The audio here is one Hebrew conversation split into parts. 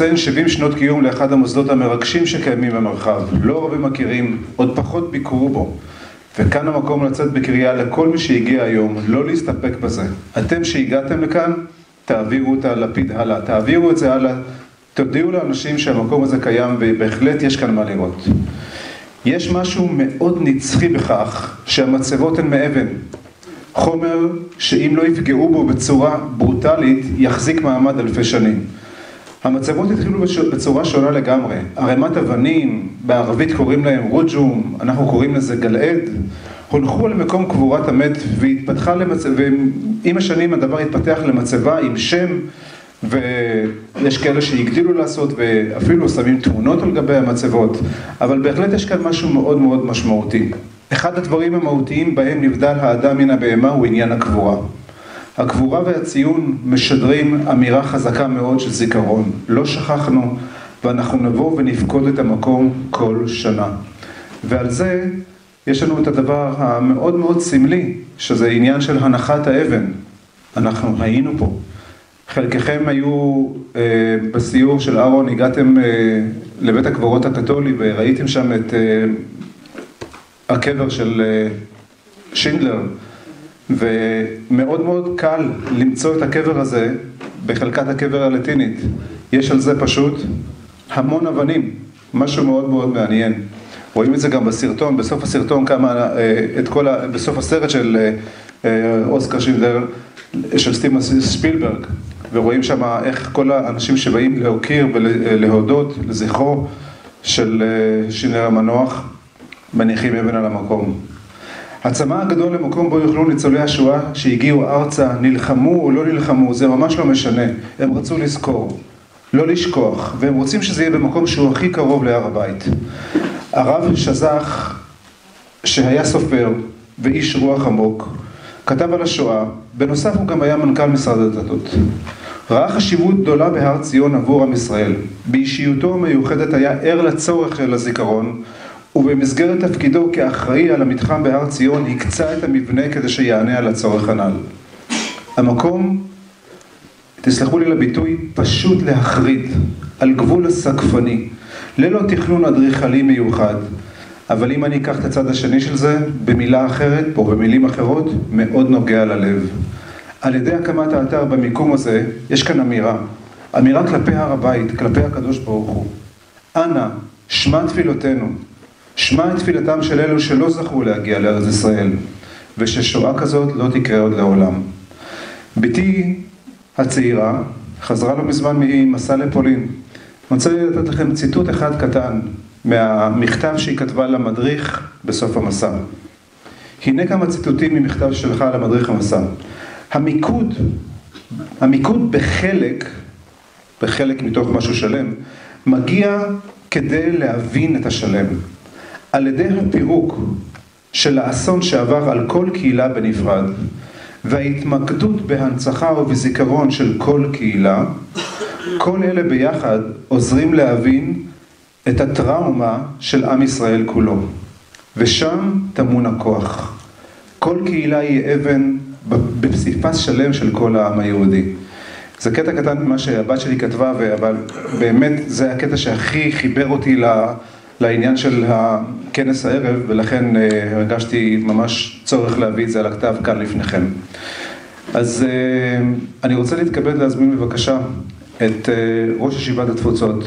לציין 70 שנות קיום לאחד המוסדות המרגשים שקיימים במרחב. לא רבים מכירים, עוד פחות ביקרו בו. וכאן המקום לצאת בקריאה לכל מי שהגיע היום, לא להסתפק בזה. אתם שהגעתם לכאן, תעבירו את הלפיד הלאה, תעבירו את זה הלאה, תודיעו לאנשים שהמקום הזה קיים ובהחלט יש כאן מה לראות. יש משהו מאוד נצחי בכך שהמצבות הן מאבן. חומר שאם לא יפגעו בו בצורה ברוטלית, יחזיק מעמד אלפי שנים. המצבות התחילו בצורה שונה לגמרי. ערימת אבנים, בערבית קוראים להם רוג'ום, אנחנו קוראים לזה גלעד, הונחו על מקום קבורת המת והתפתחה למצבה, ועם השנים הדבר התפתח למצבה עם שם ויש כאלה שהגדילו לעשות ואפילו שמים תמונות על גבי המצבות, אבל בהחלט יש כאן משהו מאוד מאוד משמעותי. אחד הדברים המהותיים בהם נבדל האדם מן הבהמה הוא עניין הקבורה. הגבורה והציון משדרים אמירה חזקה מאוד של זיכרון. לא שכחנו ואנחנו נבוא ונפקוד את המקום כל שנה. ועל זה יש לנו את הדבר המאוד מאוד סמלי, שזה עניין של הנחת האבן. אנחנו היינו פה. חלקכם היו אה, בסיור של אהרון, הגעתם אה, לבית הקברות הקתולי וראיתם שם את אה, הקבר של אה, שינדלר. ומאוד מאוד קל למצוא את הקבר הזה בחלקת הקבר הלטינית. יש על זה פשוט המון אבנים, משהו מאוד מאוד מעניין. רואים את זה גם בסרטון, בסוף הסרטון כמה, אה, את כל ה... בסוף הסרט של אה, אה, אוסקר שינדלר, של סטימן ספילברג, ורואים שם איך כל האנשים שבאים להוקיר ולהודות לזכרו של שינדלר המנוח, מניחים אבן על המקום. הצמא הגדול למקום בו יוכלו ניצולי השואה שהגיעו ארצה, נלחמו או לא נלחמו, זה ממש לא משנה. הם רצו לזכור, לא לשכוח, והם רוצים שזה יהיה במקום שהוא הכי קרוב להר הבית. הרב שזח, שהיה סופר ואיש רוח עמוק, כתב על השואה, בנוסף הוא גם היה מנכ"ל משרד הדתות. ראה חשיבות גדולה בהר ציון עבור עם ישראל. באישיותו המיוחדת היה ער לצורך לזיכרון ובמסגרת תפקידו כאחראי על המתחם בהר ציון הקצה את המבנה כדי שיענה על הצורך הנ"ל. המקום, תסלחו לי לביטוי, פשוט להחריד, על גבול הסקפני, ללא תכנון אדריכלי מיוחד, אבל אם אני אקח את הצד השני של זה, במילה אחרת, או במילים אחרות, מאוד נוגע ללב. על ידי הקמת האתר במיקום הזה, יש כאן אמירה, אמירה כלפי הר הבית, כלפי הקדוש ברוך הוא. אנא, שמע תפילותינו, שמע את תפילתם של אלו שלא זכו להגיע לארץ ישראל, וששואה כזאת לא תקרה עוד לעולם. בתי הצעירה חזרה לא מזמן ממסע לפולין. אני רוצה לתת לכם ציטוט אחד קטן מהמכתב שהיא כתבה למדריך בסוף המסע. הנה כמה ציטוטים ממכתב שלך למדריך המסע. המיקוד, המיקוד בחלק, בחלק מתוך משהו שלם, מגיע כדי להבין את השלם. על ידי הפירוק של האסון שעבר על כל קהילה בנפרד וההתמקדות בהנצחה ובזיכרון של כל קהילה, כל אלה ביחד עוזרים להבין את הטראומה של עם ישראל כולו. ושם טמון הכוח. כל קהילה היא אבן בפסיפס שלם של כל העם היהודי. זה קטע קטן ממה שהבת שלי כתבה, אבל באמת זה הקטע שהכי חיבר אותי לעניין של הכנס הערב, ולכן אה, הרגשתי ממש צורך להביא את זה על הכתב כאן לפניכם. אז אה, אני רוצה להתכבד להזמין בבקשה את אה, ראש ישיבת התפוצות,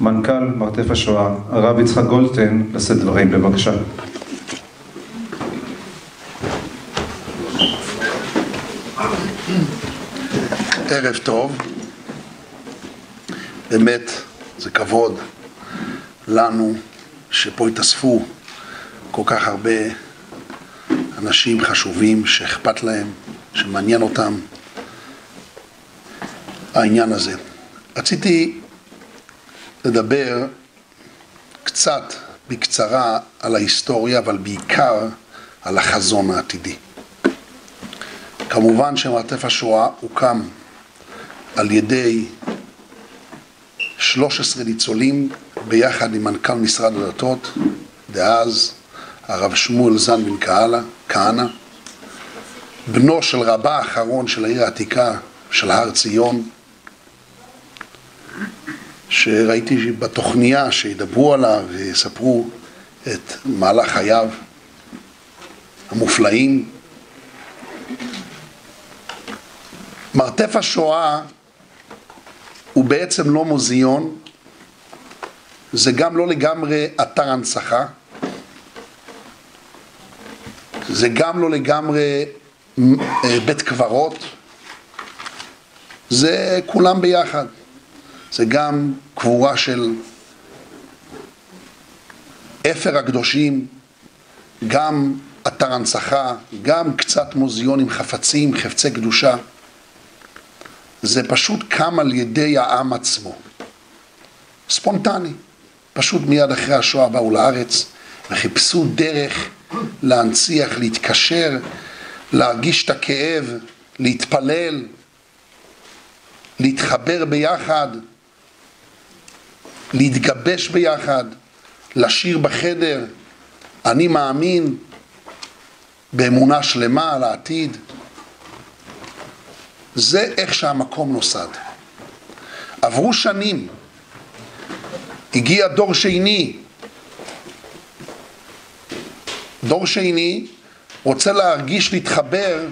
מנכ"ל מרתף השואה, הרב יצחק גולדשטיין, לשאת דברים, בבקשה. ערב טוב, באמת זה כבוד לנו שפה התאספו כל כך הרבה אנשים חשובים שאכפת להם, שמעניין אותם העניין הזה. רציתי לדבר קצת בקצרה על ההיסטוריה, אבל בעיקר על החזון העתידי. כמובן שמרתף השואה הוקם על ידי 13 ניצולים ביחד עם מנכ"ל משרד הדתות דאז, הרב שמואל זן בן כהנא, בנו של רבה האחרון של העיר העתיקה של הר ציון, שראיתי בתוכניה שידברו עליו ויספרו את מהלך חייו המופלאים. מרתף השואה הוא בעצם לא מוזיאון, זה גם לא לגמרי אתר הנצחה, זה גם לא לגמרי אה, בית קברות, זה כולם ביחד. זה גם קבורה של אפר הקדושים, גם אתר הנצחה, גם קצת מוזיאון עם חפצים, חפצי קדושה. זה פשוט קם על ידי העם עצמו. ספונטני. פשוט מיד אחרי השואה באו לארץ וחיפשו דרך להנציח, להתקשר, להרגיש את הכאב, להתפלל, להתחבר ביחד, להתגבש ביחד, לשיר בחדר, אני מאמין באמונה שלמה על העתיד. זה איך שהמקום נוסד. עברו שנים, הגיע דור שני. דור שני רוצה להרגיש, להתחבר,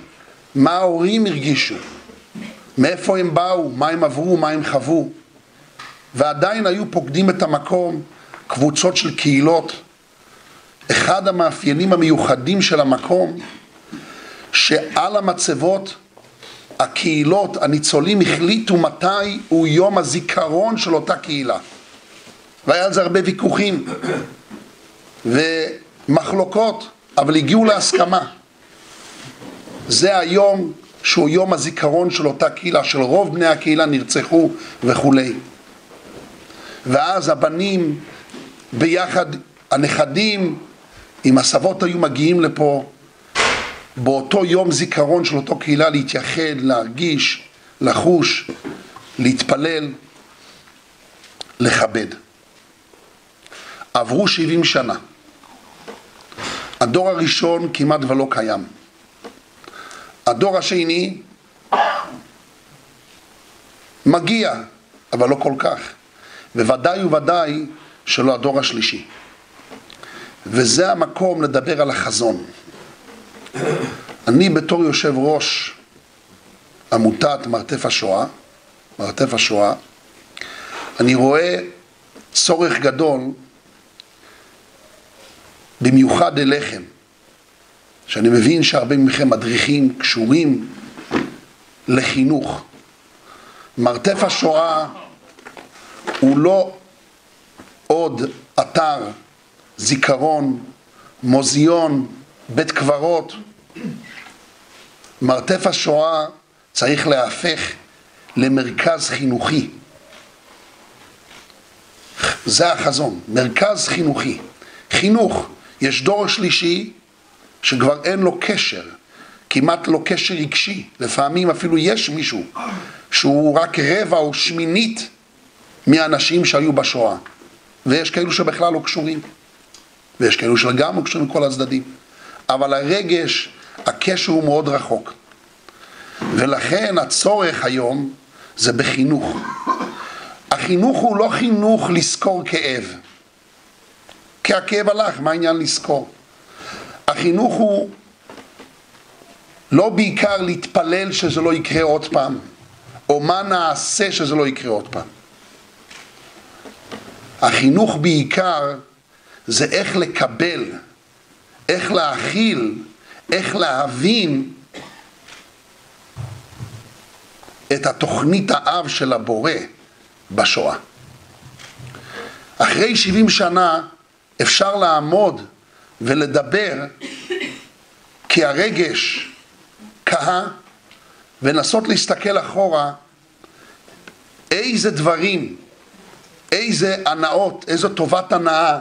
מה ההורים הרגישו, מאיפה הם באו, מה הם עברו, מה הם חוו. ועדיין היו פוקדים את המקום קבוצות של קהילות. אחד המאפיינים המיוחדים של המקום, שעל המצבות הקהילות, הניצולים החליטו מתי הוא יום הזיכרון של אותה קהילה. והיה על זה הרבה ויכוחים ומחלוקות, אבל הגיעו להסכמה. זה היום שהוא יום הזיכרון של אותה קהילה, של רוב בני הקהילה נרצחו וכולי. ואז הבנים ביחד, הנכדים עם הסבות היו מגיעים לפה באותו יום זיכרון של אותו קהילה להתייחד, להרגיש, לחוש, להתפלל, לכבד. עברו 70 שנה. הדור הראשון כמעט ולא קיים. הדור השני מגיע, אבל לא כל כך. וודאי וודאי שלא הדור השלישי. וזה המקום לדבר על החזון. אני בתור יושב ראש עמותת מרתף השואה, מרתף השואה, אני רואה צורך גדול, במיוחד אליכם, שאני מבין שהרבה מכם מדריכים קשורים לחינוך. מרתף השואה הוא לא עוד אתר, זיכרון, מוזיאון, בית קברות. מרתף השואה צריך להפך למרכז חינוכי. זה החזון, מרכז חינוכי. חינוך, יש דור שלישי שכבר אין לו קשר, כמעט לא קשר רגשי. לפעמים אפילו יש מישהו שהוא רק רבע או שמינית מהאנשים שהיו בשואה. ויש כאלו שבכלל לא קשורים. ויש כאלו שלגמרי קשורים מכל הצדדים. אבל הרגש, הקשר הוא מאוד רחוק. ולכן הצורך היום זה בחינוך. החינוך הוא לא חינוך לזכור כאב. כי הכאב הלך, מה העניין לזכור? החינוך הוא לא בעיקר להתפלל שזה לא יקרה עוד פעם, או מה נעשה שזה לא יקרה עוד פעם. החינוך בעיקר זה איך לקבל, איך להכיל, איך להבין את התוכנית האב של הבורא בשואה. אחרי 70 שנה אפשר לעמוד ולדבר כי הרגש קהה ולנסות להסתכל אחורה איזה דברים איזה הנאות, איזו טובת הנאה,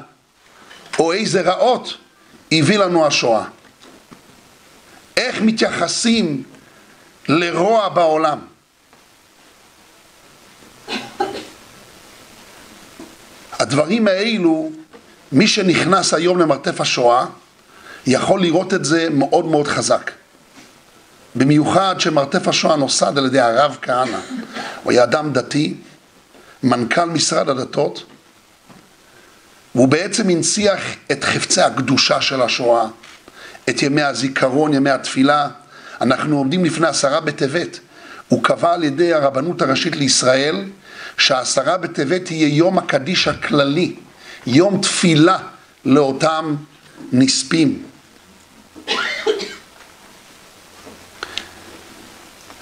או איזה רעות הביא לנו השואה. איך מתייחסים לרוע בעולם. הדברים האלו, מי שנכנס היום למרתף השואה, יכול לראות את זה מאוד מאוד חזק. במיוחד שמרתף השואה נוסד על ידי הרב כהנא. הוא היה אדם דתי, מנכ"ל משרד הדתות, והוא בעצם הנציח את חפצי הקדושה של השואה, את ימי הזיכרון, ימי התפילה. אנחנו עומדים לפני עשרה בטבת. הוא קבע על ידי הרבנות הראשית לישראל שהעשרה בטבת יהיה יום הקדיש הכללי, יום תפילה לאותם נספים.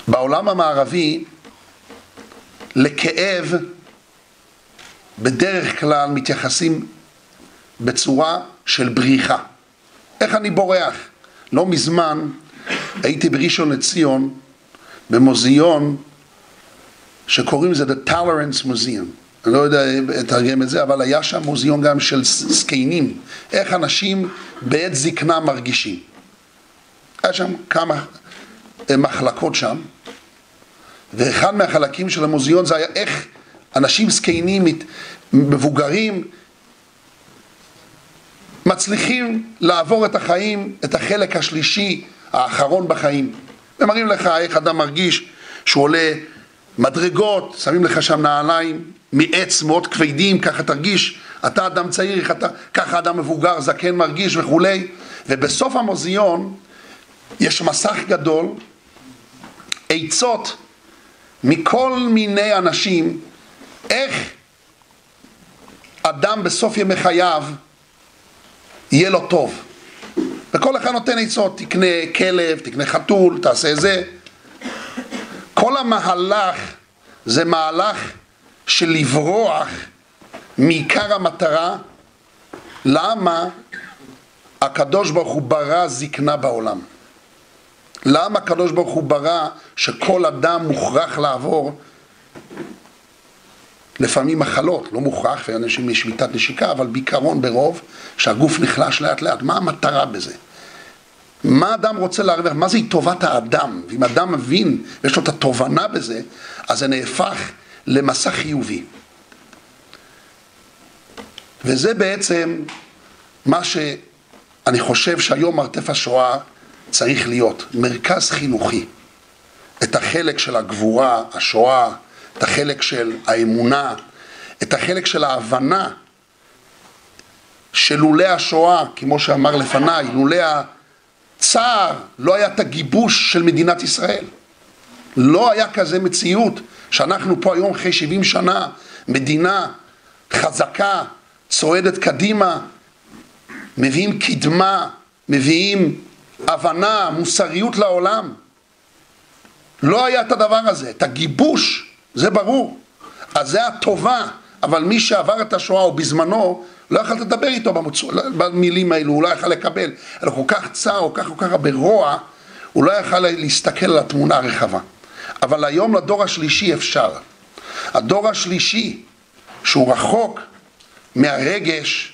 בעולם המערבי, לכאב בדרך כלל מתייחסים בצורה של בריחה. איך אני בורח? לא מזמן הייתי בראשון לציון במוזיאון שקוראים לזה The Tolerance Museum. אני לא יודע לתרגם את זה, אבל היה שם מוזיאון גם של זקנים, איך אנשים בעת זקנה מרגישים. היה שם כמה אה, מחלקות שם, ואחד מהחלקים של המוזיאון זה היה איך אנשים זקנים, מבוגרים, מצליחים לעבור את החיים, את החלק השלישי, האחרון בחיים. ומראים לך איך אדם מרגיש שהוא עולה מדרגות, שמים לך שם נעליים מעץ מאוד כבדים, ככה תרגיש, אתה אדם צעיר, אתה, ככה אדם מבוגר, זקן מרגיש וכולי, ובסוף המוזיאון יש מסך גדול, עצות מכל מיני אנשים, איך אדם בסוף ימי חייו יהיה לו טוב. וכל אחד נותן עצות, תקנה כלב, תקנה חתול, תעשה זה. כל המהלך זה מהלך של לברוח מעיקר המטרה, למה הקדוש ברוך הוא ברא זקנה בעולם. למה הקדוש ברוך הוא ברא שכל אדם מוכרח לעבור לפעמים מחלות, לא מוכרח, ואנשים יש שביתת נשיקה, אבל בעיקרון ברוב, שהגוף נחלש לאט לאט. מה המטרה בזה? מה אדם רוצה להרוויח? מה זה טובת האדם? ואם אדם מבין ויש לו את התובנה בזה, אז זה נהפך למסע חיובי. וזה בעצם מה שאני חושב שהיום מרתף השואה צריך להיות, מרכז חינוכי. את החלק של הגבורה, השואה, את החלק של האמונה, את החלק של ההבנה שלולא השואה, כמו שאמר לפניי, לולא הצער, לא היה את הגיבוש של מדינת ישראל. לא היה כזה מציאות שאנחנו פה היום אחרי 70 שנה, מדינה חזקה, צועדת קדימה, מביאים קדמה, מביאים הבנה, מוסריות לעולם. לא היה את הדבר הזה, את הגיבוש זה ברור. אז זה הטובה, אבל מי שעבר את השואה או בזמנו, לא יכול לדבר איתו במצוא, במילים האלו, הוא לא יכול לקבל. אלא כל כך צער, או כך כל כך הרבה רוע, הוא לא יכול להסתכל על התמונה הרחבה. אבל היום לדור השלישי אפשר. הדור השלישי, שהוא רחוק מהרגש,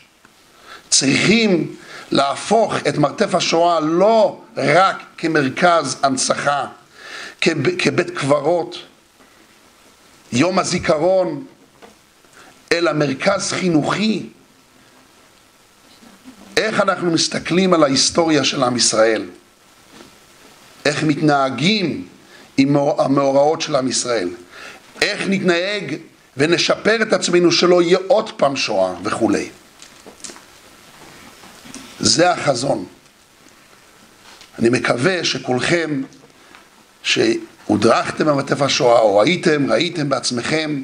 צריכים להפוך את מרתף השואה לא רק כמרכז הנצחה, כבית קברות, יום הזיכרון, אלא מרכז חינוכי. איך אנחנו מסתכלים על ההיסטוריה של עם ישראל, איך מתנהגים עם המאורעות של עם ישראל, איך נתנהג ונשפר את עצמנו שלא יהיה עוד פעם שואה וכולי. זה החזון. אני מקווה שכולכם, ש... הודרכתם במרתף השואה, או הייתם, ראיתם בעצמכם,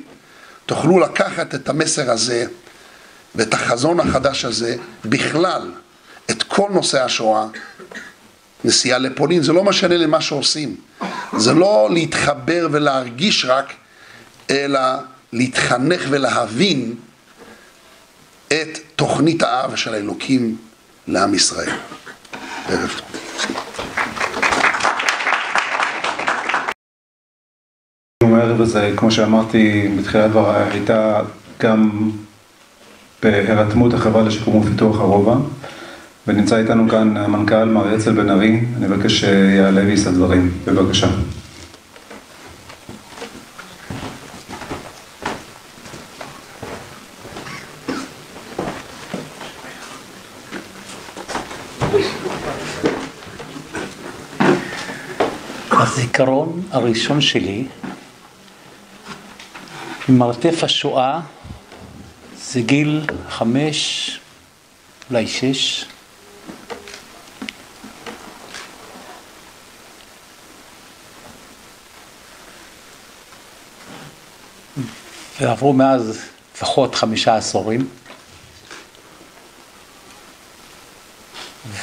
תוכלו לקחת את המסר הזה ואת החזון החדש הזה, בכלל, את כל נושא השואה, נסיעה לפולין, זה לא משנה למה שעושים, זה לא להתחבר ולהרגיש רק, אלא להתחנך ולהבין את תוכנית האב של האלוקים לעם ישראל. ערב טוב. הערב הזה, כמו שאמרתי בתחילת דבריי, הייתה גם בהירתמות החברה לשיקום ופיתוח הרובע, ונמצא איתנו כאן המנכ"ל מר הרצל בן ארי, אני מבקש שיעלה ויישא דברים, בבקשה. הזיכרון הראשון שלי מרתף השואה זה גיל חמש, אולי שש. ועברו מאז לפחות חמישה עשורים.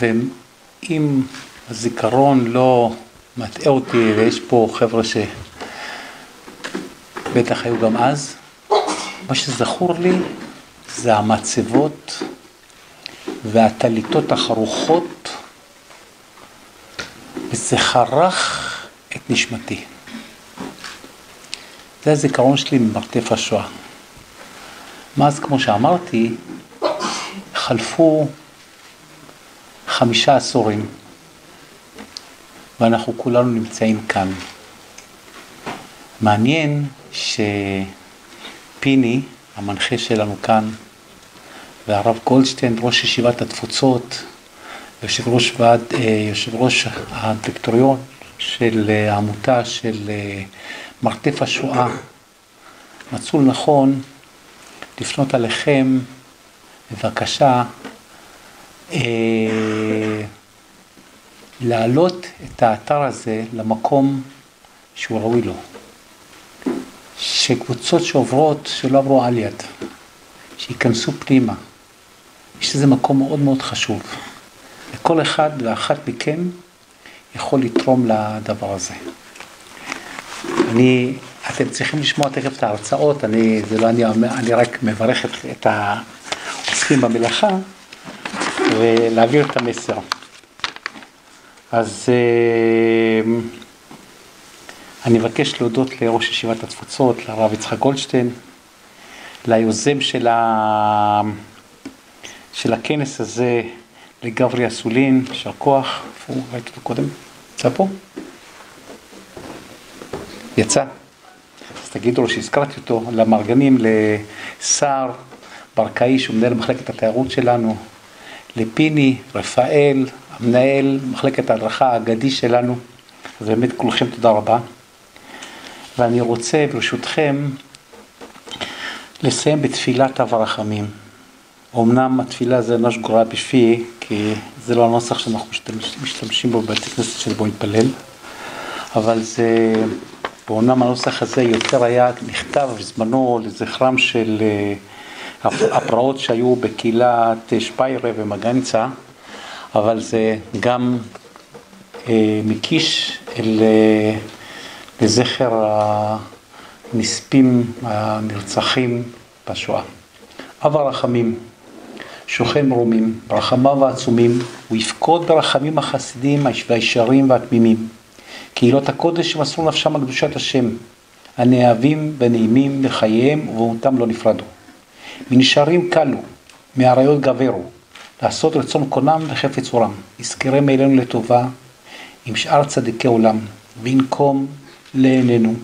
ואם הזיכרון לא מטעה אותי, ויש פה חבר'ה שבטח היו גם אז, מה שזכור לי זה המצבות והטליתות החרוכות, וזה חרך את נשמתי. זה הזיכרון שלי ממרתף השואה. מאז, כמו שאמרתי, חלפו חמישה עשורים, ואנחנו כולנו נמצאים כאן. מעניין שפיני, המנחה שלנו כאן, והרב גולדשטיין, ראש ישיבת התפוצות, יושב ראש, ועד, אה, יושב ראש הדירקטוריון של אה, העמותה של אה, מרתף השואה, מצאו לנכון לפנות עליכם בבקשה אה, להעלות את האתר הזה למקום שהוא ראוי לו. שקבוצות שעוברות, שלא עברו על יד, שייכנסו פנימה. יש לזה מקום מאוד מאוד חשוב. וכל אחד ואחת מכם יכול לתרום לדבר הזה. אני, אתם צריכים לשמוע תכף את ההרצאות, אני, זה לא אני, אני רק מברך את, את העוסקים במלאכה ולהעביר את המסר. אז אה, אני מבקש להודות לראש ישיבת התפוצות, לרב יצחק גולדשטיין, ליוזם של, ה... של הכנס הזה, לגברי אסולין, יישר כוח, הוא? ראיתי אותו קודם? נמצא פה? יצא. אז תגידו לו שהזכרתי אותו, למארגנים, לסער ברקאי, שהוא מנהל מחלקת התיירות שלנו, לפיני, רפאל, המנהל מחלקת ההדרכה האגדי שלנו, אז באמת כולכם תודה רבה. ואני רוצה ברשותכם לסיים בתפילת אב הרחמים. אמנם התפילה זה לא שגורה בפי, כי זה לא הנוסח שאנחנו משתמשים בו בבית הכנסת שבו נתפלל, אבל זה ואומנם הנוסח הזה יותר היה נכתב בזמנו לזכרם של אה, הפרעות שהיו בקהילת שפיירה ומגנצה, אבל זה גם אה, מקיש אל, אה, לזכר הנספים, הנרצחים בשואה. אב הרחמים, שוכן מרומים, ברחמיו העצומים, הוא יפקוד ברחמים החסידים והישרים והתמימים. קהילות הקודש שמסרו נפשם על קדושת השם, הנאהבים ונעימים לחייהם ובמותם לא נפרדו. מנשארים קלו, מאריות גברו, לעשות רצון קונם וחפץ אורם, יזכרם אלינו לטובה עם שאר צדיקי עולם, וינקום לעינינו.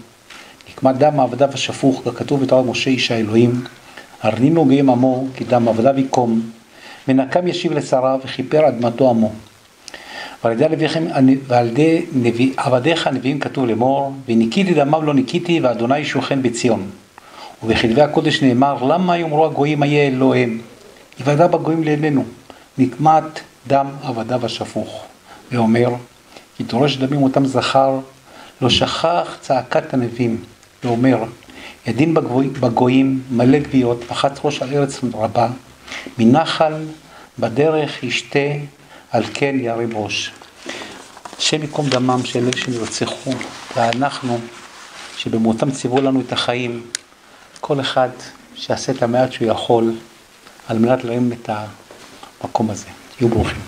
נקמת דם עבדיו השפוך, ככתוב בתורת משה איש האלוהים, הרנים נוגעים עמו, כי דם עבדיו יקום, ונקם ישיב לשרה וכיפר אדמתו עמו. ועל ידי, הנביאים, ועל ידי נביא, עבדיך הנביאים כתוב לאמור, וניקיתי דמיו לא ניקיתי, ואדוני שוכן בציון. ובכתבי הקודש נאמר, למה יאמרו הגויים איה אלוהים? יוודע בגויים לעינינו, נקמת דם עבדיו השפוך. ואומר, כי דורש דמים אותם זכר, לא שכח צעקת הנביאים. ואומר, ידין בגויים מלא גוויות, וחץ ראש על ארץ רבה, מנחל בדרך ישתה על כן ירים ראש. השם ייקום דמם של אלה שנרצחו, ואנחנו, שבמותם ציוו לנו את החיים, כל אחד שיעשה את המעט שהוא יכול, על מנת להרים את המקום הזה. יהיו ברוכים.